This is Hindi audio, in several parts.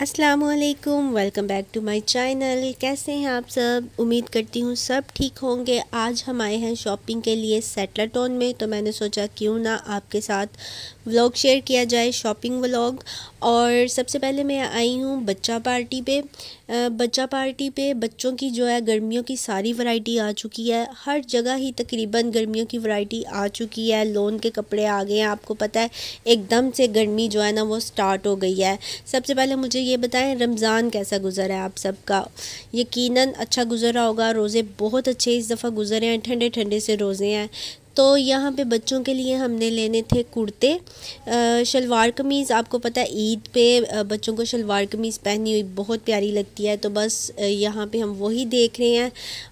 असलकुम welcome back to my channel कैसे हैं आप सब? उम्मीद करती हूँ सब ठीक होंगे। आज हम आए हैं शॉपिंग के लिए सेटलाटोन में तो मैंने सोचा क्यों ना आपके साथ व्लॉग शेयर किया जाए शॉपिंग व्लॉग और सबसे पहले मैं आई हूँ बच्चा पार्टी पे। बच्चा पार्टी पे बच्चों की जो है, गर्मियों की सारी वैरायटी आ चुकी है। हर जगह ही तकरीबन गर्मियों की वैरायटी आ चुकी है। लोन के कपड़े आ गए हैं, आपको पता है। एकदम से गर्मी जो है ना, वो स्टार्ट हो गई है। सबसे पहले मुझे ये बताएँ, रमज़ान कैसा गुजरा है आप सबका? यकीनन अच्छा गुजरा होगा। रोज़े बहुत अच्छे इस दफ़ा गुजरे हैं ठंडे ठंडे से रोज़े हैं। तो यहाँ पे बच्चों के लिए हमने लेने थे कुर्ते। शलवार कमीज़, आपको पता है, ईद पे बच्चों को शलवार कमीज़ पहनी हुई, बहुत प्यारी लगती है। तो बस यहाँ पे हम वही देख रहे हैं।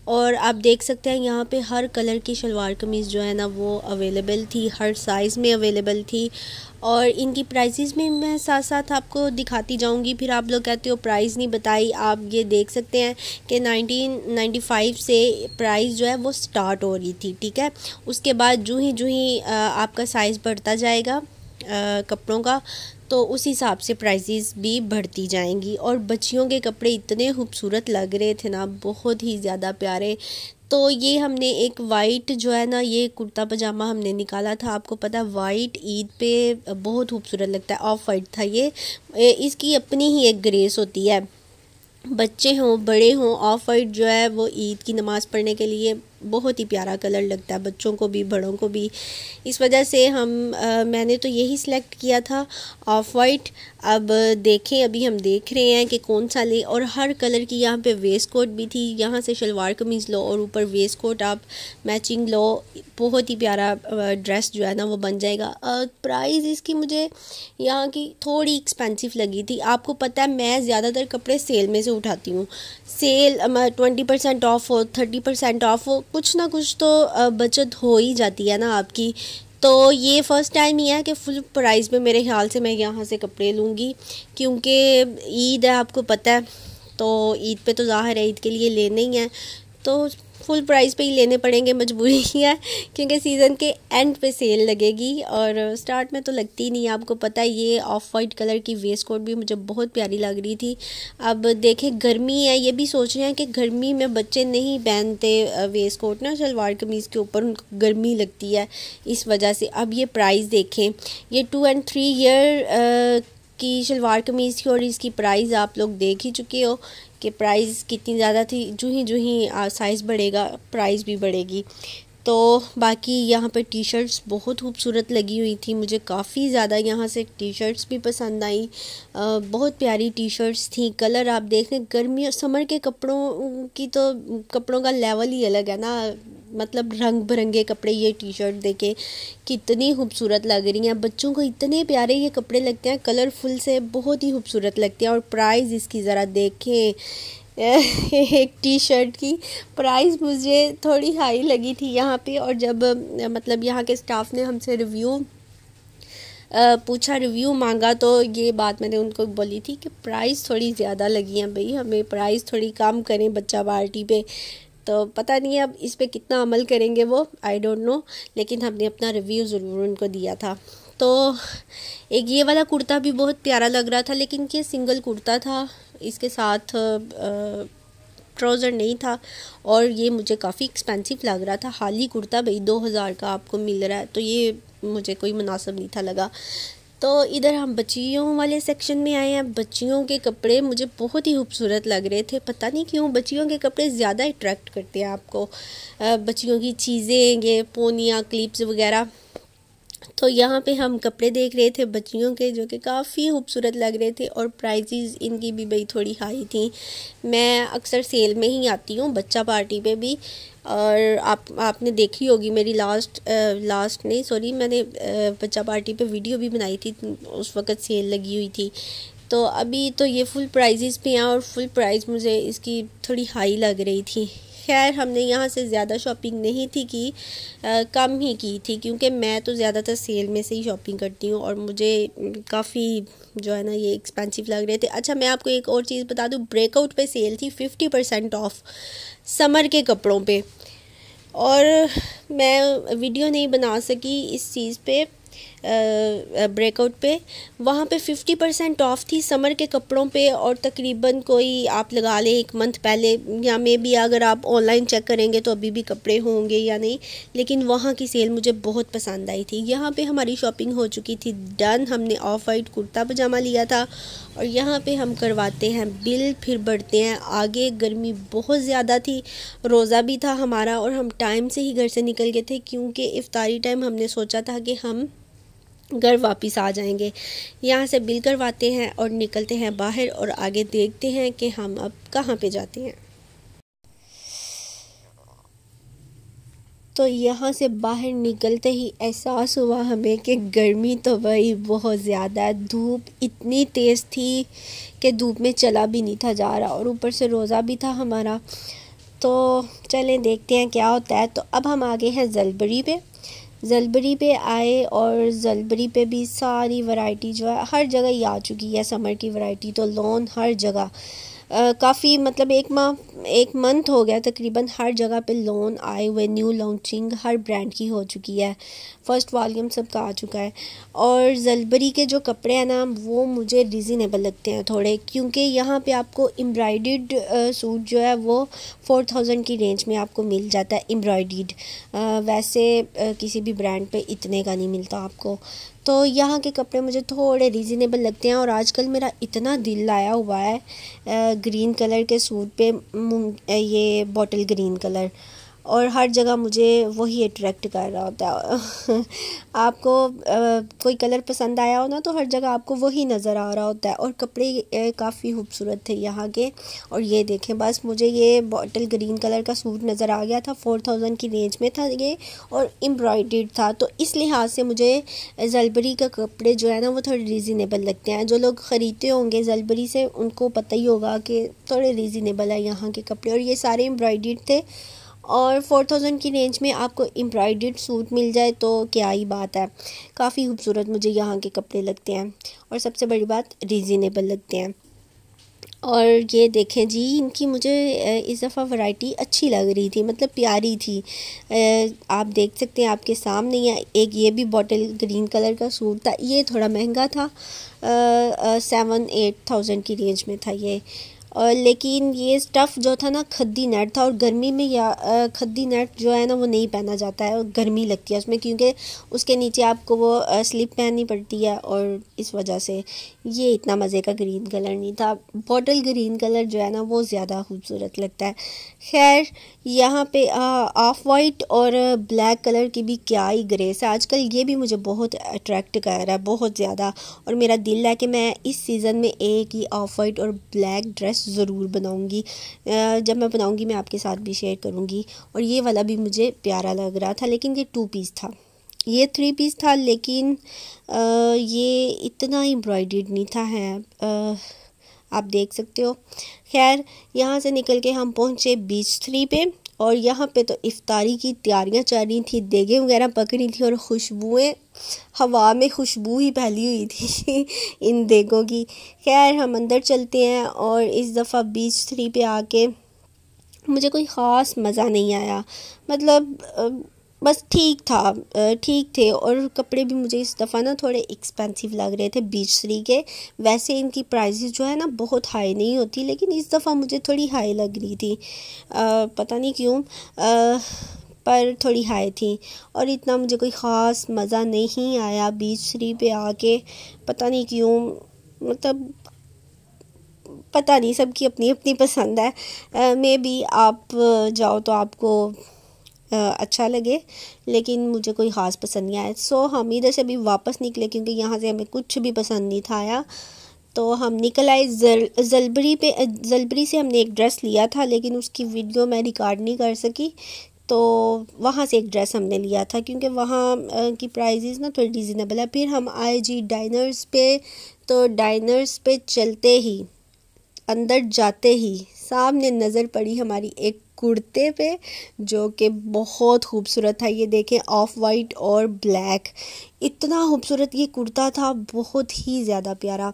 और आप देख सकते हैं, यहाँ पे हर कलर की शलवार कमीज़ जो है ना, वो अवेलेबल थी, हर साइज़ में अवेलेबल थी। और इनकी प्राइसेस में मैं साथ साथ आपको दिखाती जाऊँगी। फिर आप लोग कहते हो प्राइस नहीं बताई, आप ये देख सकते हैं कि 1995 से प्राइस जो है वो स्टार्ट हो रही थी, ठीक है? उसके बाद जो ही जो ही आपका साइज़ बढ़ता जाएगा कपड़ों का तो उस हिसाब से प्राइजेस भी बढ़ती जाएँगी। और बच्चियों के कपड़े इतने खूबसूरत लग रहे थे ना, बहुत ही ज़्यादा प्यारे तो ये हमने एक वाइट जो है ना, ये कुर्ता पजामा हमने निकाला था। आपको पता है वाइट ईद पे बहुत खूबसूरत लगता है। ऑफ़ वाइट था ये। इसकी अपनी ही एक ग्रेस होती है। बच्चे हों, बड़े हों ऑफ़ वाइट जो है वो ईद की नमाज़ पढ़ने के लिए बहुत ही प्यारा कलर लगता है बच्चों को भी बड़ों को भी। इस वजह से हम आ, मैंने तो यही सिलेक्ट किया था ऑफ़ वाइट अब देखें अभी हम देख रहे हैं कि कौन सा ले और हर कलर की यहाँ पे वेस्ट कोट भी थी। यहाँ से शलवार कमीज़ लो और ऊपर वेस्ट कोट आप मैचिंग लो। बहुत ही प्यारा ड्रेस जो है ना वो बन जाएगा। प्राइस इसकी मुझे यहाँ की थोड़ी एक्सपेंसिव लगी थी। आपको पता है मैं ज़्यादातर कपड़े सेल में से उठाती हूँ। सेल ट्वेंटी परसेंट ऑफ़ हो थर्टी परसेंट ऑफ़ हो, कुछ ना कुछ तो बचत हो ही जाती है ना आपकी। तो ये फ़र्स्ट टाइम ही है कि फुल प्राइस में मेरे ख्याल से मैं यहाँ से कपड़े लूँगी, क्योंकि ईद है, आपको पता है। तो ईद पे तो ज़ाहिर है, ईद के लिए लेने ही हैं। तो फुल प्राइस पे ही लेने पड़ेंगे मजबूरी है क्योंकि सीज़न के एंड पे सेल लगेगी और स्टार्ट में तो लगती नहीं आपको पता है, ये ऑफ़ वाइट कलर की वेस्ट कोट भी मुझे बहुत प्यारी लग रही थी। अब देखें, गर्मी है, ये भी सोच रहे हैं कि गर्मी में बच्चे नहीं पहनते वेस्ट कोट ना शलवार कमीज़ के ऊपर, उनको गर्मी लगती है। इस वजह से अब ये प्राइस देखें, ये टू एंड थ्री ईयर की शलवार कमीज़ की और इसकी प्राइस आप लोग देख ही चुके हो। कि प्राइस कितनी ज़्यादा थी जो ही जो ही साइज़ बढ़ेगा प्राइस भी बढ़ेगी। तो बाकी यहाँ पर टी शर्ट्स बहुत खूबसूरत लगी हुई थी, मुझे काफ़ी ज़्यादा यहाँ से टी शर्ट्स भी पसंद आई। बहुत प्यारी टी शर्ट्स थी, कलर आप देख रहे गर्मी और समर के कपड़ों की तो कपड़ों का लेवल ही अलग है ना मतलब रंग बिरंगे कपड़े ये टी शर्ट देखे कितनी खूबसूरत लग रही हैं। बच्चों को इतने प्यारे ये कपड़े लगते हैं कलरफुल से बहुत ही खूबसूरत लगते हैं और प्राइस इसकी ज़रा देखें। एक टी शर्ट की प्राइस मुझे थोड़ी हाई लगी थी यहाँ पे और जब मतलब यहाँ के स्टाफ ने हमसे रिव्यू पूछा रिव्यू मांगा तो ये बात मैंने उनको बोली थी कि प्राइस थोड़ी ज़्यादा लगी है भाई, हमें प्राइस थोड़ी कम करें बच्चा पार्टी पे। तो पता नहीं अब इस पर कितना अमल करेंगे वो आई डोंट नो लेकिन हमने अपना रिव्यू ज़रूर उनको दिया था। तो एक ये वाला कुर्ता भी बहुत प्यारा लग रहा था, लेकिन ये सिंगल कुर्ता था? इसके साथ ट्राउज़र नहीं था और ये मुझे काफ़ी एक्सपेंसिव लग रहा था। हाल ही कुर्ता भाई दो हज़ार का आपको मिल रहा है तो ये मुझे कोई मुनासिब नहीं था लगा। तो इधर हम बच्चियों वाले सेक्शन में आए हैं। बच्चियों के कपड़े मुझे बहुत ही खूबसूरत लग रहे थे। पता नहीं क्यों बच्चियों के कपड़े ज़्यादा अट्रैक्ट करते हैं आपको। बच्चियों की चीज़ें, ये पोनियाँ क्लिप्स वगैरह। तो यहाँ पे हम कपड़े देख रहे थे बच्चियों के जो कि काफ़ी खूबसूरत लग रहे थे और प्राइजेज़ इनकी भी भाई थोड़ी हाई थी। मैं अक्सर सेल में ही आती हूँ बच्चा पार्टी पे भी। और आप आपने देखी होगी मेरी लास्ट आ, लास्ट नहीं सॉरी मैंने आ, बच्चा पार्टी पे वीडियो भी बनाई थी उस वक़्त सेल लगी हुई थी। तो अभी तो ये फुल प्राइजेस पे हैं और फुल प्राइस मुझे इसकी थोड़ी हाई लग रही थी। खैर हमने यहाँ से ज़्यादा शॉपिंग नहीं थी की आ, कम ही की थी क्योंकि मैं तो ज़्यादातर सेल में से ही शॉपिंग करती हूँ और मुझे काफ़ी जो है ना ये एक्सपेंसिव लग रहे थे। अच्छा मैं आपको एक और चीज़ बता दूँ ब्रेकआउट पे सेल थी फिफ्टी परसेंट ऑफ़ समर के कपड़ों पे। और मैं वीडियो नहीं बना सकी इस चीज़ पे। ब्रेकआउट पे। वहाँ पे फिफ्टी परसेंट ऑफ़ थी समर के कपड़ों पे और तकरीबन कोई आप लगा लें एक मंथ पहले, या मे भी अगर आप ऑनलाइन चेक करेंगे तो अभी भी कपड़े होंगे या नहीं। लेकिन वहाँ की सेल मुझे बहुत पसंद आई थी। यहाँ पे हमारी शॉपिंग हो चुकी थी डन हमने ऑफ़ वाइट कुर्ता पजामा लिया था और यहाँ पे हम करवाते हैं बिल फिर बढ़ते हैं। आगे गर्मी बहुत ज़्यादा थी, रोज़ा भी था हमारा और हम टाइम से ही घर से निकल गए थे क्योंकि इफ़ारी टाइम हमने सोचा था कि हम घर वापस आ जाएँगे। यहाँ से बिल करवाते हैं और निकलते हैं बाहर और आगे देखते हैं कि हम अब कहाँ पे जाते हैं। तो यहाँ से बाहर निकलते ही एहसास हुआ हमें कि गर्मी तो भाई बहुत ज़्यादा है। धूप इतनी तेज़ थी कि धूप में चला भी नहीं था जा रहा और ऊपर से रोज़ा भी था हमारा। तो चलें देखते हैं क्या होता है। तो अब हम आगे हैं जलबरी पे। जलबरी पे आए और जलबरी पे भी सारी वैरायटी जो है, हर जगह ही आ चुकी है, समर की वैरायटी तो लोन हर जगह। काफ़ी मतलब एक माह, एक मंथ हो गया तकरीबन हर जगह पे लोन आए हुए न्यू लॉन्चिंग हर ब्रांड की हो चुकी है। फ़र्स्ट वॉल्यूम सबका आ चुका है। और जलबरी के जो कपड़े हैं ना, वो मुझे रिजनेबल लगते हैं थोड़े, क्योंकि यहाँ पे आपको एम्ब्रॉयड सूट जो है वो फोर थाउज़ेंड की रेंज में आपको मिल जाता है एम्ब्रॉयड वैसे किसी भी ब्रांड पे इतने का नहीं मिलता आपको। तो यहाँ के कपड़े मुझे थोड़े रीज़नेबल लगते हैं और आजकल मेरा इतना दिल लाया हुआ है ग्रीन कलर के सूट पे ये बॉटल ग्रीन कलर और हर जगह मुझे वही अट्रैक्ट कर रहा होता है। आपको आ, कोई कलर पसंद आया हो ना तो हर जगह आपको वही नज़र आ रहा होता है। और कपड़े काफ़ी खूबसूरत थे यहाँ के। और ये देखें बस मुझे ये बॉटल ग्रीन कलर का सूट नज़र आ गया था। फोर थाउज़ेंड की रेंज में था ये और एम्ब्रॉयड था। तो इस लिहाज से मुझे जलबरी का कपड़े जो है ना वो थोड़े रीज़नेबल लगते हैं। जो लोग ख़रीदते होंगे जलबरी से उनको पता ही होगा कि थोड़े रीज़नेबल है यहाँ के कपड़े। और ये सारे एम्ब्रॉयड थे। और फोर थाउज़ेंड की रेंज में आपको एम्ब्रॉयड सूट मिल जाए तो क्या ही बात है। काफ़ी खूबसूरत मुझे यहाँ के कपड़े लगते हैं और सबसे बड़ी बात रीज़नेबल लगते हैं। और ये देखें जी, इनकी मुझे इस दफ़ा वैरायटी अच्छी लग रही थी मतलब प्यारी थी। आप देख सकते हैं आपके सामने है एक ये भी बॉटल ग्रीन कलर का सूट था, ये थोड़ा महँगा था। सेवन एट थाउज़ेंड की रेंज में था ये। और लेकिन ये स्टफ़ जो था ना खद्दी नेट था और गर्मी में या खद्दी नेट जो है ना वो नहीं पहना जाता है और गर्मी लगती है उसमें क्योंकि उसके नीचे आपको वो स्लिप पहननी पड़ती है और इस वजह से ये इतना मज़े का ग्रीन कलर नहीं था। बॉटल ग्रीन कलर जो है ना वो ज़्यादा खूबसूरत लगता है। खैर, यहाँ पे ऑफ़ वाइट और ब्लैक कलर की भी क्या ही ग्रेस है। आजकल ये भी मुझे बहुत अट्रैक्ट कर रहा है, बहुत ज़्यादा। और मेरा दिल है कि मैं इस सीज़न में एक ही ऑफ़ वाइट और ब्लैक ड्रेस ज़रूर बनाऊँगी। जब मैं बनाऊँगी मैं आपके साथ भी शेयर करूँगी। और ये वाला भी मुझे प्यारा लग रहा था लेकिन ये टू पीस था। ये थ्री पीस था लेकिन आ, ये इतना एम्ब्रॉयड नहीं था है। आ, आप देख सकते हो। खैर यहाँ से निकल के हम पहुँचे बीच थ्री पे और यहाँ पे तो इफ्तारी की तैयारियाँ चल रही थी देगे वगैरह पकड़ी थी और खुशबुएँ हवा में खुशबू ही फैली हुई थी इन देगों की। खैर हम अंदर चलते हैं और इस दफ़ा बीच थ्री पे आके मुझे कोई ख़ास मज़ा नहीं आया। मतलब बस ठीक था ठीक थे और कपड़े भी मुझे इस दफ़ा ना थोड़े एक्सपेंसिव लग रहे थे बीच थ्री के। वैसे इनकी प्राइसेस जो है ना बहुत हाई नहीं होती लेकिन इस दफ़ा मुझे थोड़ी हाई लग रही थी। आ, पता नहीं क्यों पर थोड़ी हाई थी और इतना मुझे कोई ख़ास मज़ा नहीं आया बीच थ्री पे आके। पता नहीं क्यों मतलब पता नहीं, सबकी अपनी अपनी पसंद है। मे बी आप जाओ तो आपको अच्छा लगे, लेकिन मुझे कोई ख़ास पसंद नहीं आया। सो हम इधर से भी वापस निकले क्योंकि यहाँ से हमें कुछ भी पसंद नहीं था आया। तो हम निकल आए जल, जलबरी पे, जलबरी से हमने एक ड्रेस लिया था, लेकिन उसकी वीडियो मैं रिकॉर्ड नहीं कर सकी। तो वहाँ से एक ड्रेस हमने लिया था क्योंकि वहाँ की प्राइजेज़ ना थोड़ी रिजनेबल है। फिर हम आए जी डाइनर्स पे तो डाइनर्स पे चलते ही, अंदर जाते ही सामने नज़र पड़ी हमारी एक कुर्ते पे, जो कि बहुत खूबसूरत था। ये देखें ऑफ़ वाइट और ब्लैक इतना खूबसूरत ये कुर्ता था, बहुत ही ज़्यादा प्यारा।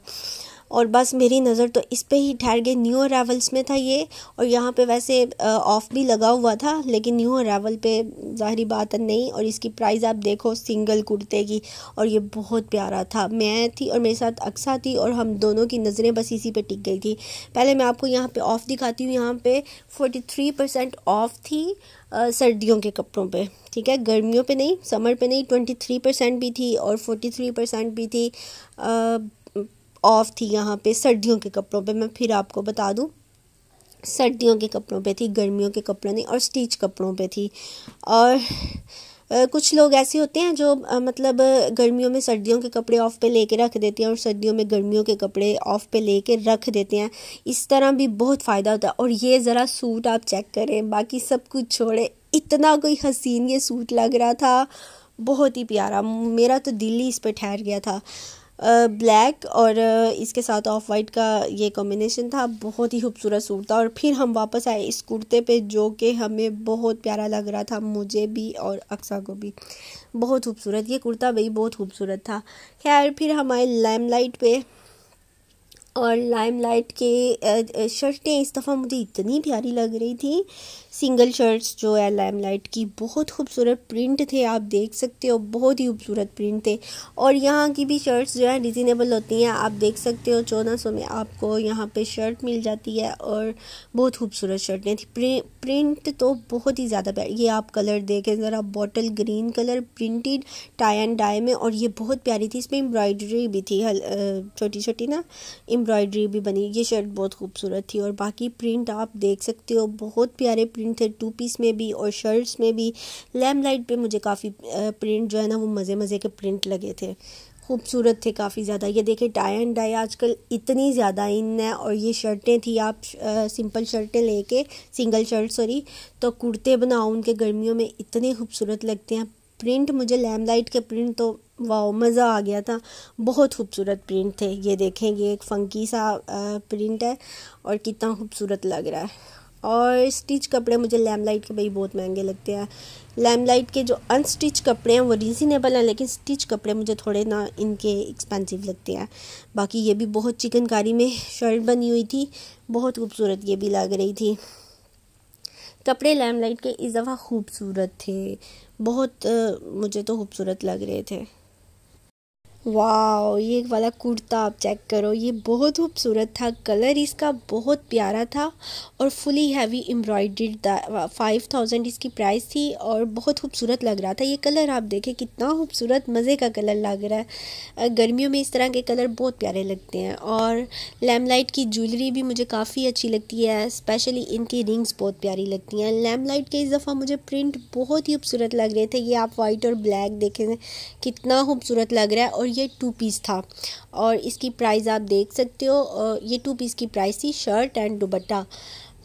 और बस मेरी नज़र तो इस पर ही ठहर गई। न्यू अरावल्स में था ये और यहाँ पे वैसे ऑफ़ भी लगा हुआ था लेकिन न्यू अरावल पे ज़ाहरी बात नहीं और इसकी प्राइस आप देखो सिंगल कुर्ते की और ये बहुत प्यारा था। मैं थी और मेरे साथ अक्सा थी और हम दोनों की नज़रें बस इसी पे टिक गई थी। पहले मैं आपको यहाँ पे ऑफ़ दिखाती हूँ। यहाँ पे फोर्टी परसेंट ऑफ़ थी आ, सर्दियों के कपड़ों पे ठीक है? गर्मियों पे नहीं समर पे नहीं ट्वेंटी थ्री परसेंट भी थी और फोर्टी थ्री परसेंट भी थी। ऑफ़ थी यहाँ पे सर्दियों के कपड़ों पे। मैं फिर आपको बता दूँ, सर्दियों के कपड़ों पे थी, गर्मियों के कपड़ों नहीं, और स्टिच कपड़ों पे थी। और कुछ लोग ऐसे होते हैं जो मतलब गर्मियों में सर्दियों के कपड़े ऑफ़ पे लेके रख देते हैं और सर्दियों में गर्मियों के कपड़े ऑफ़ पे लेके रख देते हैं। इस तरह भी बहुत फ़ायदा होता है। और ये ज़रा सूट आप चेक करें, बाकी सब कुछ छोड़े। इतना कोई हसीन ये सूट लग रहा था, बहुत ही प्यारा। मेरा तो दिल ही इस पर ठहर गया था। ब्लैक और इसके साथ ऑफ़ वाइट का ये कॉम्बिनेशन था। बहुत ही खूबसूरत सूट था और फिर हम वापस आए इस कुर्ते पे जो कि हमें बहुत प्यारा लग रहा था, मुझे भी और अक्सा को भी। बहुत खूबसूरत, ये कुर्ता भी बहुत खूबसूरत था। खैर, फिर हम आए लाइम लाइट पे और लाइम लाइट के शर्टें इस दफ़ा मुझे इतनी प्यारी लग रही थी सिंगल शर्ट्स जो है लाइम लाइट की, बहुत खूबसूरत प्रिंट थे, आप देख सकते हो, बहुत ही खूबसूरत प्रिंट थे। और यहाँ की भी शर्ट्स जो है रिजनेबल होती हैं, आप देख सकते हो, चौदह सौ में आपको यहाँ पे शर्ट मिल जाती है, और बहुत खूबसूरत शर्टें थी प्रिंट तो बहुत ही ज़्यादा प्यारी ये आप कलर देखें ज़रा bottle green colour printed tie and dye में, और ये बहुत प्यारी थी, इसमें एम्ब्रॉयडरी भी थी छोटी छोटी ना एम्ब्रॉयडरी भी बनी, ये शर्ट बहुत खूबसूरत थी, और बाकी प्रिंट आप देख सकते हो, बहुत प्यारे प्रिंट थे टू पीस में भी और शर्ट्स में भी। लैम लाइट पर मुझे काफ़ी प्रिंट जो है ना वो मज़े मज़े के प्रिंट लगे थे। खूबसूरत थे काफ़ी ज़्यादा। ये देखें टाई एंड डाई आजकल इतनी ज़्यादा इन है और ये शर्टें थी आप आ, सिंपल शर्टें लेके सिंगल शर्ट सॉरी तो कुर्ते बनाओ उनके गर्मियों में इतने खूबसूरत लगते हैं। प्रिंट मुझे लैम लाइट के प्रिंट तो वाह मज़ा आ गया था। बहुत खूबसूरत प्रिंट थे। ये देखेंगे एक फ़ंकी सा प्रिंट है और कितना खूबसूरत लग रहा है। और स्टिच कपड़े मुझे लैम लाइट के भाई बहुत महँगे लगते हैं। लैम लाइट के जो अनस्टिच कपड़े हैं वो रीज़नेबल हैं, लेकिन स्टिच कपड़े मुझे थोड़े ना इनके एक्सपेंसिव लगते हैं। बाकी ये भी बहुत चिकनकारी में शर्ट बनी हुई थी, बहुत खूबसूरत ये भी लग रही थी। कपड़े लैम लाइट के इस दफ़ा खूबसूरत थे, बहुत मुझे तो खूबसूरत लग रहे थे। वाह ये वाला कुर्ता आप चेक करो, ये बहुत खूबसूरत था, कलर इसका बहुत प्यारा था और fully heavy embroidered five thousand इसकी प्राइस थी और बहुत खूबसूरत लग रहा था। ये कलर आप देखें, कितना खूबसूरत, मज़े का कलर लग रहा है। गर्मियों में इस तरह के कलर बहुत प्यारे लगते हैं और लैमलाइट की ज्वेलरी भी मुझे काफ़ी अच्छी लगती है स्पेशली इनकी रिंग्स बहुत प्यारी लगती हैं। लैमलाइट के इस दफ़ा मुझे प्रिंट बहुत ही खूबसूरत लग रहे थे, ये आप वाइट और ब्लैक देखें, कितना खूबसूरत लग रहा है और ये टू पीस था। और इसकी प्राइस आप देख सकते हो ये टू पीस की प्राइस थी शर्ट एंड दुबट्टा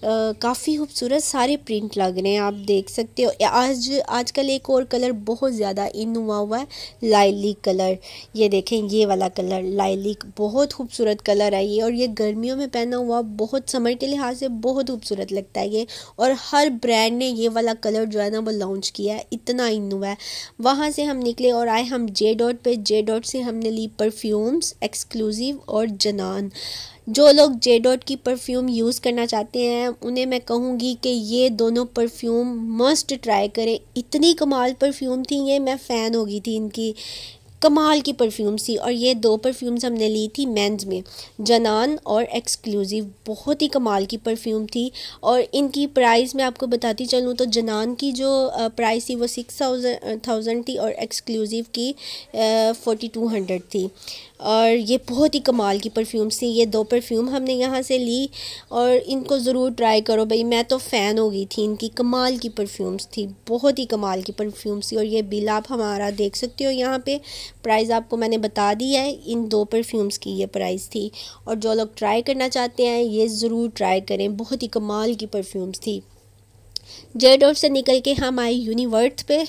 काफ़ी खूबसूरत सारे प्रिंट लग रहे हैं, आप देख सकते हो। आज, आजकल एक और कलर बहुत ज़्यादा इन हुआ हुआ है लाइलिक कलर ये देखें, ये वाला कलर लाइलिक बहुत खूबसूरत कलर है ये। और ये गर्मियों में पहना हुआ, बहुत समर के लिहाज से बहुत खूबसूरत लगता है ये। और हर ब्रांड ने ये वाला कलर जो है ना, वो लॉन्च किया है, इतना इन हुआ है। वहाँ से हम निकले और आए हम जे डॉट पे। जे डॉट से हमने ली परफ्यूम्स एक्सक्लूसिव और जनान जो लोग जे डॉट की परफ्यूम यूज़ करना चाहते हैं, उन्हें मैं कहूँगी कि ये दोनों परफ्यूम मस्ट ट्राई करें। इतनी कमाल परफ्यूम थी, ये मैं फ़ैन हो गई थी इनकी। कमाल की परफ्यूम्स थी और ये दो परफ्यूम्स हमने ली थी मेंस में। जनान और एक्सक्लूसिव बहुत ही कमाल की परफ्यूम थी और इनकी प्राइस मैं आपको बताती चलूँ तो जनान की जो प्राइस थी वो सिक्स थाउज़ेंड थी और एक्सक्लूसिव की फोर्टी टू हंड्रेड थी। और ये बहुत ही कमाल की परफ्यूम्स थी ये दो परफ्यूम हमने यहाँ से ली और इनको ज़रूर ट्राई करो भाई। मैं तो फ़ैन हो गई थी इनकी। कमाल की परफ्यूम्स थी। बहुत ही कमाल की परफ्यूम्स थी और ये बिल आप हमारा देख सकते हो यहाँ पे। प्राइस आपको मैंने बता दी है। इन दो परफ्यूम्स की ये प्राइस थी। और जो लोग ट्राई करना चाहते हैं, ये ज़रूर ट्राई करें। बहुत ही कमाल की परफ्यूम्स थी। जे डॉट से निकल के हम आए यूनिवर्थ पे।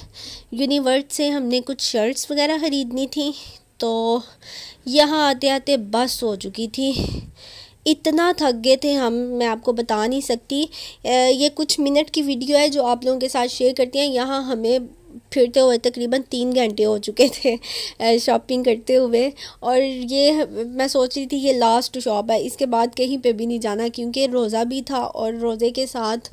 यूनिवर्थ से हमने कुछ शर्ट्स वगैरह ख़रीदनी थी। तो यहाँ आते आते बस हो चुकी थी। इतना थक गए थे हम, मैं आपको बता नहीं सकती। ये कुछ मिनट की वीडियो है जो आप लोगों के साथ शेयर करती हैं। यहाँ हमें फिरते हुए तकरीबन तीन घंटे हो चुके थे शॉपिंग करते हुए। और ये मैं सोच रही थी ये लास्ट शॉप है। इसके बाद कहीं पे भी नहीं जाना क्योंकि रोज़ा भी था और रोज़े के साथ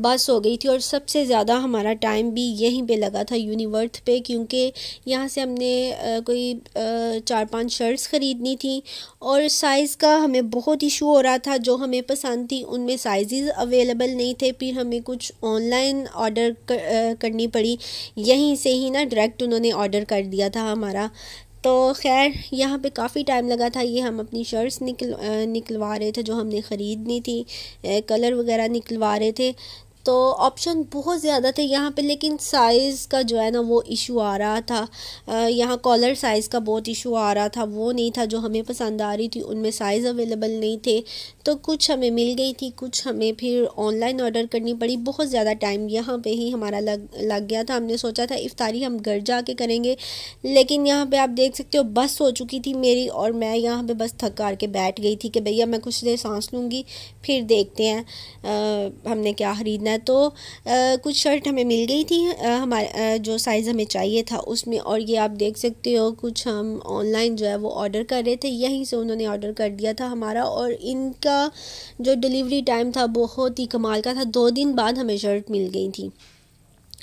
बस हो गई थी और सबसे ज़्यादा हमारा टाइम भी यहीं पे लगा था यूनिवर्थ पे क्योंकि यहाँ से हमने कोई चार पाँच शर्ट्स ख़रीदनी थी और साइज़ का हमें बहुत इशू हो रहा था जो हमें पसंद थी उनमें साइज़ अवेलेबल नहीं थे फिर हमें कुछ ऑनलाइन ऑर्डर कर, करनी पड़ी। यहीं से ही ना डायरेक्ट उन्होंने ऑर्डर कर दिया था हमारा। तो खैर यहाँ पे काफ़ी टाइम लगा था ये हम अपनी शर्ट्स निकल निकलवा रहे थे जो हमने ख़रीदनी थी कलर वगैरह निकलवा रहे थे। तो ऑप्शन बहुत ज़्यादा थे यहाँ पे, लेकिन साइज़ का जो है ना वो इशू आ रहा था। यहाँ कॉलर साइज़ का बहुत इशू आ रहा था, वो नहीं था जो हमें पसंद आ रही थी, उनमें साइज़ अवेलेबल नहीं थे। तो कुछ हमें मिल गई थी, कुछ हमें फिर ऑनलाइन ऑर्डर करनी पड़ी। बहुत ज़्यादा टाइम यहाँ पे ही हमारा लग लग गया था। हमने सोचा था, इफ्तारी हम घर जाके करेंगे, लेकिन यहाँ पे आप देख सकते हो, बस हो चुकी थी मेरी और मैं यहाँ पे बस थक कर के बैठ गई थी कि भैया मैं कुछ देर सांस लूँगी, फिर देखते हैं हमने क्या ख़रीदना है। तो आ, कुछ शर्ट हमें मिल गई थी हमारे जो साइज़ हमें चाहिए था उसमें। और ये आप देख सकते हो कुछ हम ऑनलाइन जो है वो ऑर्डर कर रहे थे। यहीं से उन्होंने ऑर्डर कर दिया था हमारा और इनका जो डिलीवरी टाइम था बहुत ही कमाल का था। दो दिन बाद हमें शर्ट मिल गई थी।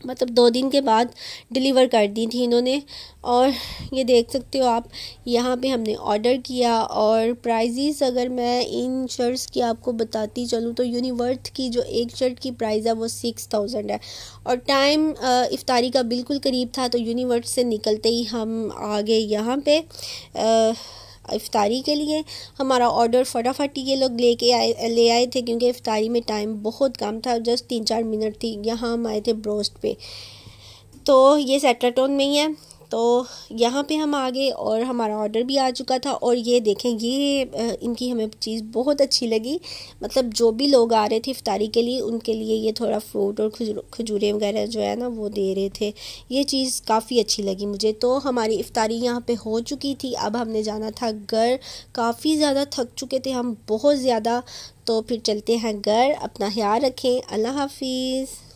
मतलब दो दिन के बाद डिलीवर कर दी थी इन्होंने। और ये देख सकते हो आप यहाँ पे हमने ऑर्डर किया और प्राइजेस अगर मैं इन शर्ट्स की आपको बताती चलूँ तो यूनिवर्थ की जो एक शर्ट की प्राइस है वो सिक्स थाउज़ेंड है। और टाइम इफ्तारी का बिल्कुल करीब था तो यूनिवर्थ से निकलते ही हम आ गए यहाँ पे आ, इफ्तारी के लिए हमारा ऑर्डर फटाफट ये लोग लेके आए, ले आए थे क्योंकि इफ्तारी में टाइम बहुत कम था जस्ट तीन चार मिनट थी, यहाँ हम आए थे ब्रोस्ट पे। तो ये सेटराटोन में ही है। तो यहाँ पे हम आ गए और हमारा ऑर्डर भी आ चुका था और ये देखें, ये इनकी हमें चीज़ बहुत अच्छी लगी। मतलब जो भी लोग आ रहे थे इफ्तारी के लिए, उनके लिए ये थोड़ा फ्रूट और खजूरें वगैरह जो है ना, वो दे रहे थे। ये चीज़ काफ़ी अच्छी लगी मुझे। तो हमारी इफ्तारी यहाँ पे हो चुकी थी। अब हमने जाना था घर। काफ़ी ज़्यादा थक चुके थे हम, बहुत ज़्यादा। तो फिर चलते हैं घर। अपना ख्याल रखें। अल्लाह हाफिज़।